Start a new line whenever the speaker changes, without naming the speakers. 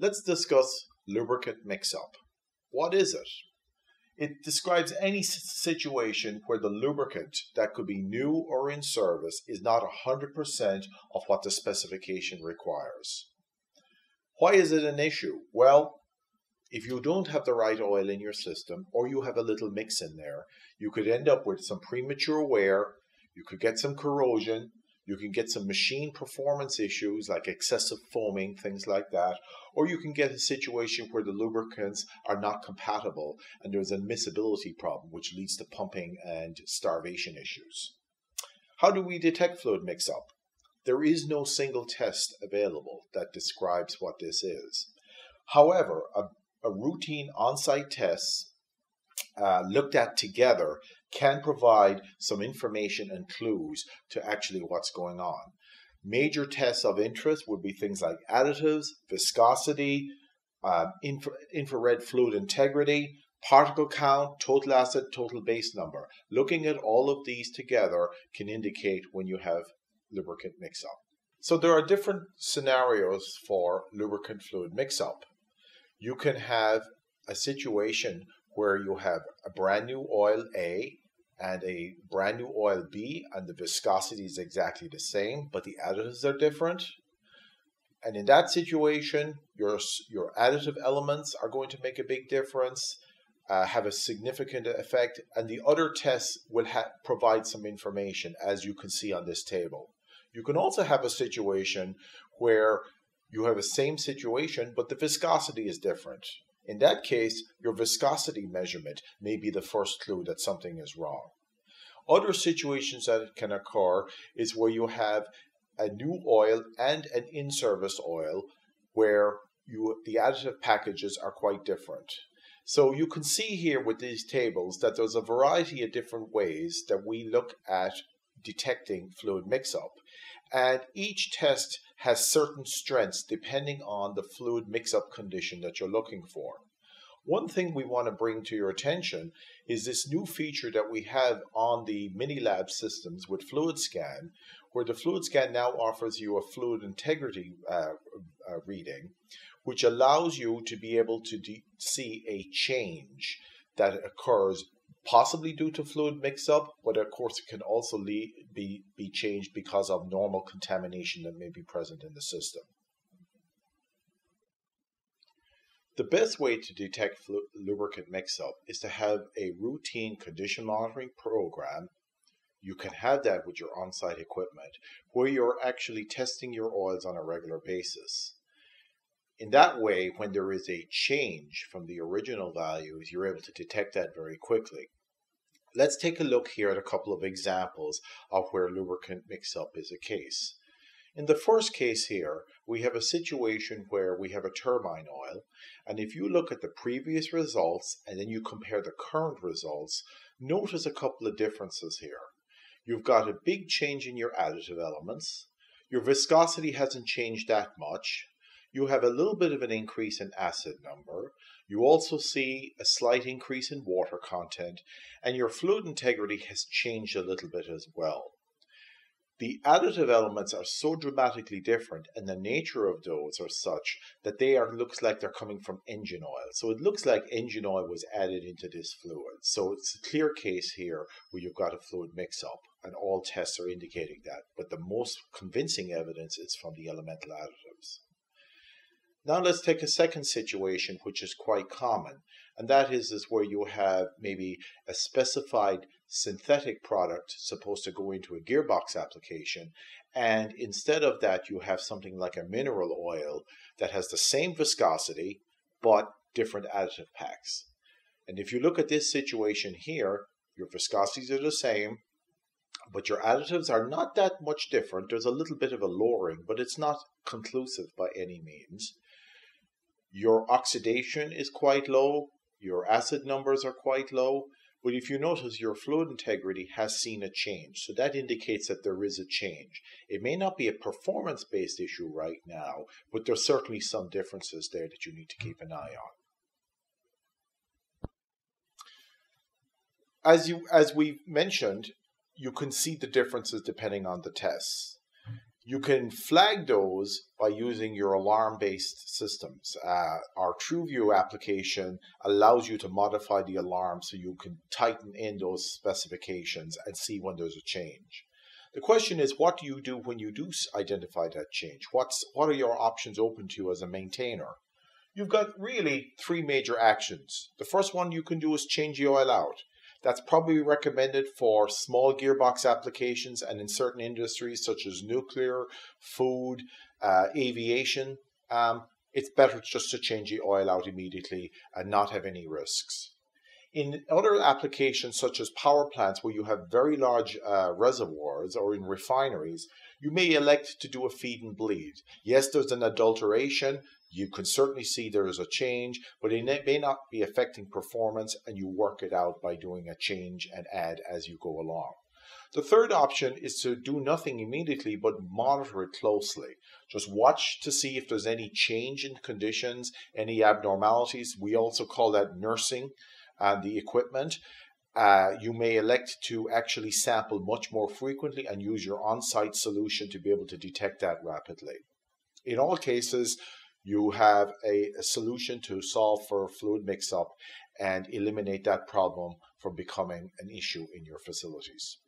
Let's discuss lubricant mix-up. What is it? It describes any situation where the lubricant that could be new or in service is not 100% of what the specification requires. Why is it an issue? Well, if you don't have the right oil in your system or you have a little mix in there, you could end up with some premature wear, you could get some corrosion, you can get some machine performance issues like excessive foaming, things like that, or you can get a situation where the lubricants are not compatible and there's a miscibility problem, which leads to pumping and starvation issues. How do we detect fluid mix-up? There is no single test available that describes what this is. However, a, a routine on-site test uh, looked at together can provide some information and clues to actually what's going on. Major tests of interest would be things like additives, viscosity, uh, infra- infrared fluid integrity, particle count, total acid, total base number. Looking at all of these together can indicate when you have lubricant mix up. So there are different scenarios for lubricant fluid mix up. You can have a situation where you have a brand new oil A and a brand new oil B, and the viscosity is exactly the same, but the additives are different. And in that situation, your, your additive elements are going to make a big difference, uh, have a significant effect, and the other tests will ha- provide some information, as you can see on this table. You can also have a situation where you have a same situation, but the viscosity is different. In that case, your viscosity measurement may be the first clue that something is wrong. Other situations that can occur is where you have a new oil and an in-service oil where you, the additive packages are quite different. So you can see here with these tables that there's a variety of different ways that we look at detecting fluid mix-up. And each test has certain strengths depending on the fluid mix-up condition that you're looking for. One thing we want to bring to your attention is this new feature that we have on the Minilab systems with Fluid Scan, where the Fluid Scan now offers you a fluid integrity uh, uh, reading, which allows you to be able to see a change that occurs possibly due to fluid mix-up, but of course it can also be, be changed because of normal contamination that may be present in the system. The best way to detect lubricant mix-up is to have a routine condition monitoring program. You can have that with your on-site equipment where you're actually testing your oils on a regular basis. In that way, when there is a change from the original values, you're able to detect that very quickly. Let's take a look here at a couple of examples of where lubricant mix-up is a case. In the first case here, we have a situation where we have a turbine oil, and if you look at the previous results and then you compare the current results, notice a couple of differences here. You've got a big change in your additive elements. Your viscosity hasn't changed that much. You have a little bit of an increase in acid number. You also see a slight increase in water content, and your fluid integrity has changed a little bit as well. The additive elements are so dramatically different and the nature of those are such that they are looks like they're coming from engine oil. So it looks like engine oil was added into this fluid. So it's a clear case here where you've got a fluid mix up and all tests are indicating that. But the most convincing evidence is from the elemental additives now let's take a second situation which is quite common and that is is where you have maybe a specified synthetic product supposed to go into a gearbox application. And instead of that, you have something like a mineral oil that has the same viscosity but different additive packs. And if you look at this situation here, your viscosities are the same, but your additives are not that much different. There's a little bit of a lowering, but it's not conclusive by any means. Your oxidation is quite low, your acid numbers are quite low, but if you notice, your fluid integrity has seen a change. So that indicates that there is a change. It may not be a performance based issue right now, but there's certainly some differences there that you need to keep an eye on. As you as we mentioned, you can see the differences depending on the tests. You can flag those by using your alarm based systems. Uh, our TruVu application allows you to modify the alarm so you can tighten in those specifications and see when there's a change. The question is, what do you do when you do identify that change? What's, what are your options open to you as a maintainer? You've got really three major actions. The first one you can do is change the oil out. That's probably recommended for small gearbox applications and in certain industries such as nuclear, food, uh, aviation. Um, it's better just to change the oil out immediately and not have any risks. In other applications, such as power plants, where you have very large uh, reservoirs, or in refineries, you may elect to do a feed and bleed. Yes, there's an adulteration, you can certainly see there is a change, but it may not be affecting performance, and you work it out by doing a change and add as you go along. The third option is to do nothing immediately but monitor it closely. Just watch to see if there's any change in conditions, any abnormalities. We also call that nursing and the equipment. Uh, you may elect to actually sample much more frequently and use your on site solution to be able to detect that rapidly. In all cases, you have a, a solution to solve for fluid mix up and eliminate that problem from becoming an issue in your facilities.